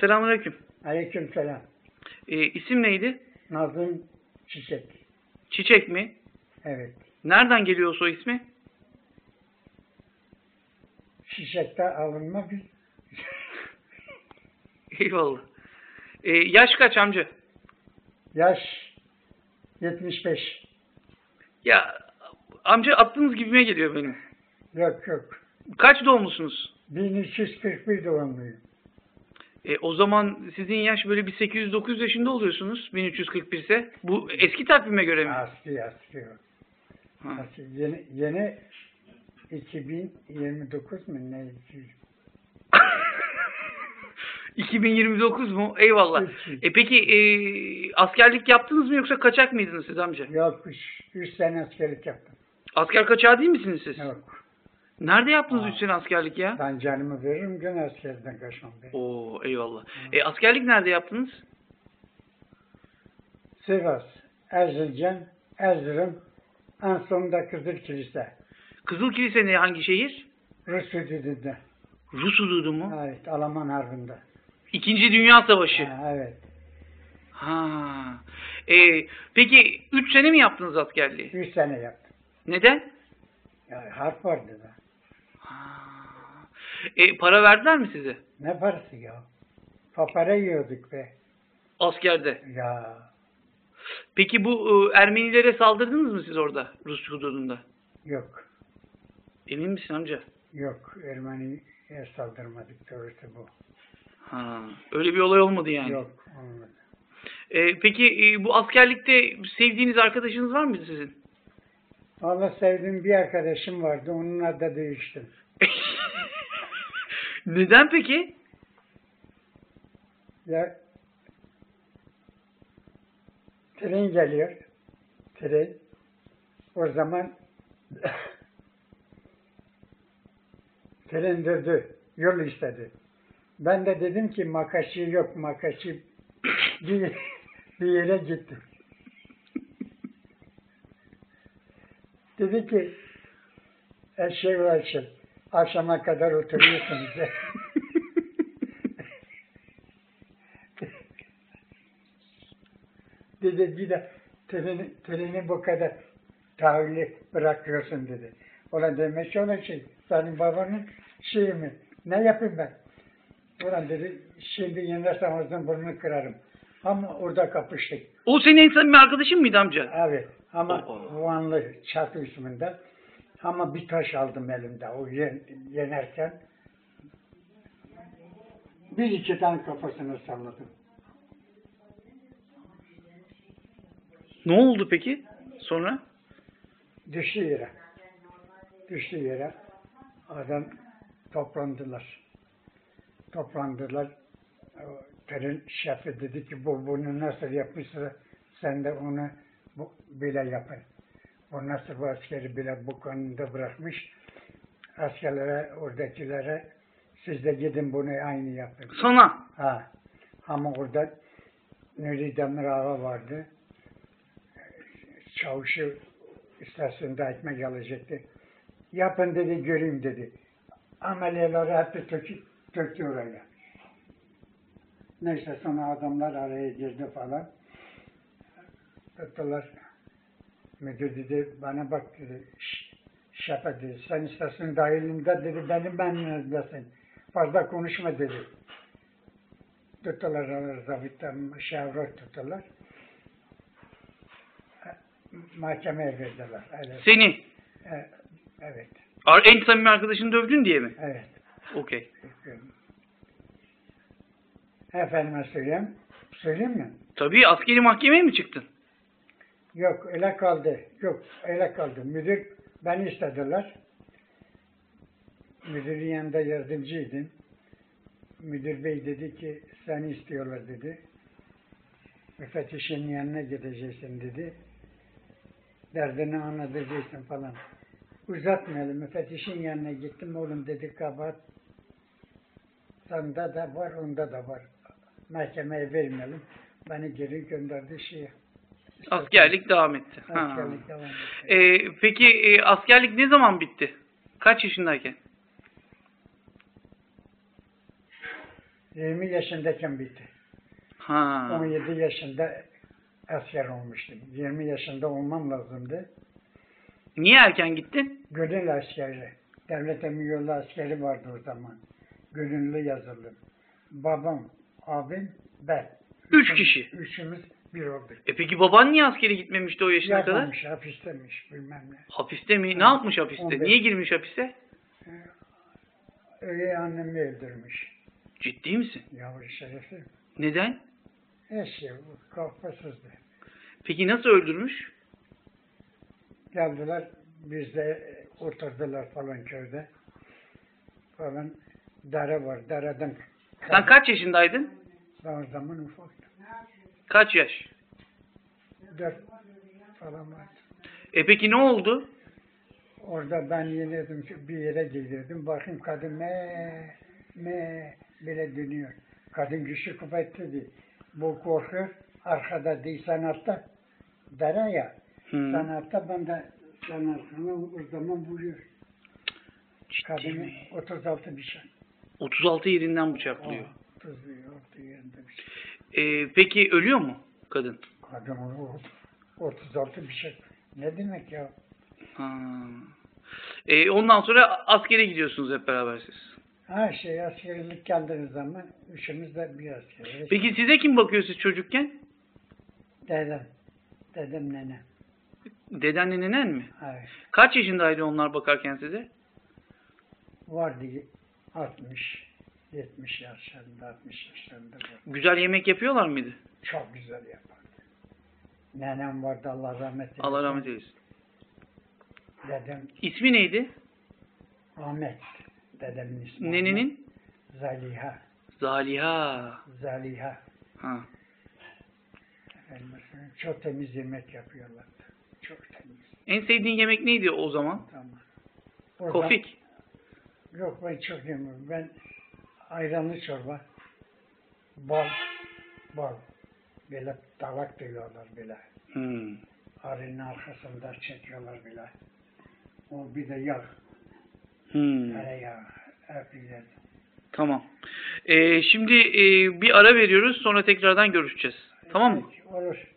Selamünaleyküm. Aleykümselam. Ee, isim neydi? Nazım Çiçek. Çiçek mi? Evet. Nereden geliyor o ismi? Çiçekte alınma bir Eyvallah. Ee, yaş kaç amca? yaş 75. Ya amca attığınız gibime geliyor benim. Yok yok. Kaç doğumlusunuz? 1341 doğumluyum. E, o zaman sizin yaş böyle bir 800-900 yaşında oluyorsunuz 1341 ise. Bu eski takvime göre mi? Aski. o. Ha. Yeni, yeni 2029 mu ne? 2029 mu? Eyvallah. E peki e, askerlik yaptınız mı yoksa kaçak mıydınız siz amca? Yok 3 sene askerlik yaptım. Asker kaçağı değil misiniz siz? Yok. Nerede yaptınız Aa. 3 sene askerlik ya? Ben canımı veririm gene askerden kaçmam ben. Oo eyvallah. E, askerlik nerede yaptınız? Sivas, Erzincan, Erzurum, en sonunda Kızıl Kilise. Kızıl Kilise ne hangi şehir? Rus hududunda. Rus hududu mu? Evet, Alman Harbi'nde. İkinci Dünya Savaşı. Ha, evet. Ha. E, peki 3 sene mi yaptınız askerliği? Üç sene yaptım. Neden? Ya, harp vardı da. E, para verdiler mi size? Ne parası ya? Papara yiyorduk be. Askerde. Ya Peki bu e, Ermenilere saldırdınız mı siz orada Rus hududunda? yok. Emin misin amca? Yok. Ermeni'ye saldırmadık doğrusu bu. Ha. Öyle bir olay olmadı yani. Yok. Olmadı. E, peki e, bu askerlikte sevdiğiniz arkadaşınız var mıydı sizin? Valla sevdiğim bir arkadaşım vardı. Onunla da değiştim. Neden peki? Ya tren geliyor. Tren. O zaman tren durdu. Yol istedi. Ben de dedim ki makaşı yok makaşı bir, bir yere gitti. Dedi ki eşeği var şey. Akşama kadar oturuyorsunuz. dedi bir de treni, treni bu kadar tahvili bırakıyorsun dedi. Ulan demek ki olan şey senin babanın şeyi mi? Ne yapayım ben? Ulan dedi şimdi yenersem ağzını burnunu kırarım. Ama orada kapıştık. O senin en samimi arkadaşın mıydı amca? Evet ama Oo. Vanlı çatı isminde. Ama bir taş aldım elimde o yen- yenerken. Bir iki tane kafasını salladım. Ne oldu peki? Sonra? Düştü yere. Düştü yere. Adam toplandılar. Toplandılar. Tren şefi dedi ki bu bunu nasıl yapmışsa sen de onu bu, bile yapın. Bu nasıl bu askeri bile bu konuda bırakmış. Askerlere, oradakilere siz de gidin bunu aynı yapın. Sana. Ha. Ama orada Nuri Demir Ağa vardı. Çavuşu istasyonda ekmek alacaktı. Yapın dedi, göreyim dedi. Ameliyeleri hep töktü oraya. Neyse sonra adamlar araya girdi falan. Tuttular. Müdür dedi, bana bak dedi, "Şş, şapa dedi, sen istasyon dahilinde dedi, benim benimlesin. Fazla konuşma dedi. Tuttular, zabitten şavrat tuttular. Mahkemeye verdiler. Öyle. Seni. E, Evet, En samimi arkadaşını dövdün diye mi? evet. Okey. Efendime söyleyeyim. Söyleyeyim mi? Tabii askeri mahkemeye mi çıktın? Yok öyle kaldı. Yok öyle kaldı. Müdür beni istediler. Müdürün yanında yardımcıydım. Müdür bey dedi ki seni istiyorlar dedi. Müfettişin yanına gideceksin dedi. Derdini anlatacaksın falan. Uzatmayalım. Müfettişin yanına gittim. Oğlum dedi kabahat sende de var, onda da var. Mahkemeye vermeyelim. Beni geri gönderdi şeye. Askerlik devam etti. Ha. Askerlik devam etti. Ee, peki e, askerlik ne zaman bitti? Kaç yaşındayken? 20 yaşındayken bitti. Ha. 17 yaşında asker olmuştum. 20 yaşında olmam lazımdı. Niye erken gittin? Gönül askeri. Devlet emin yolu askeri vardı o zaman. Gönüllü yazıldım. Babam, abim, ben. Üç kişi. Üçümüz bir olduk. E peki baban niye askere gitmemişti o yaşına kadar? Yapmamış, hapistemiş bilmem ne. Hapiste mi? Ne yapmış hapiste? 15. Niye girmiş hapise? Öyle annemi öldürmüş. Ciddi misin? Yavru şerefi. Neden? Eşi, kafasızdı. Peki nasıl öldürmüş? Geldiler, biz de oturdular falan köyde. Falan dere var, dereden Sen kaç yaşındaydın? ben o zaman ufaktım. Kaç yaş? Dört falan vardı. E peki ne oldu? Orada ben yeniyordum, bir yere gidiyordum. Bakayım kadın me me bile dönüyor. Kadın güçlü kuvvetliydi. Bu korkuyor. Arkada değil sanatta. Dere ya. Hı. Sanatta ben de sanatını o zaman vuruyor. Ciddi Kadını mi? 36 bir şey. 36 yerinden bıçaklıyor. Aa, 36 yerinde bir şey. E, peki ölüyor mu kadın? Kadın onu 36 bir şey. Ne demek ya? Ha. E, ondan sonra askere gidiyorsunuz hep beraber siz. Her şey askerlik geldiği zaman üçümüz de bir asker. Peki size kim bakıyor siz çocukken? Dedem. Dedem nene. Dedenle nenen mi? Evet. Kaç yaşındaydı onlar bakarken size? Vardı 60, 70 yaşlarında, 60 yaşlarında. Güzel yemek yapıyorlar mıydı? Çok güzel yapardı. Nenem vardı Allah rahmet eylesin. Allah rahmet eylesin. Dedem İsmi neydi? Ahmet. Dedemin ismi. Nenenin? Ahmet. Zaliha. Zaliha. Zaliha. Ha. Efendim, çok temiz yemek yapıyorlardı. Çok temiz. En sevdiğin yemek neydi o zaman? Tamam. Kofik. Yok ben çok yemiyorum. Ben ayranlı çorba, bal, bal. Böyle dalak diyorlar böyle. Hmm. Arının arkasında çekiyorlar bile. O bir de yağ, Hmm. tereyağı, hep yiyelim. Tamam. Ee, şimdi e, bir ara veriyoruz sonra tekrardan görüşeceğiz. Tamam mı? Olur.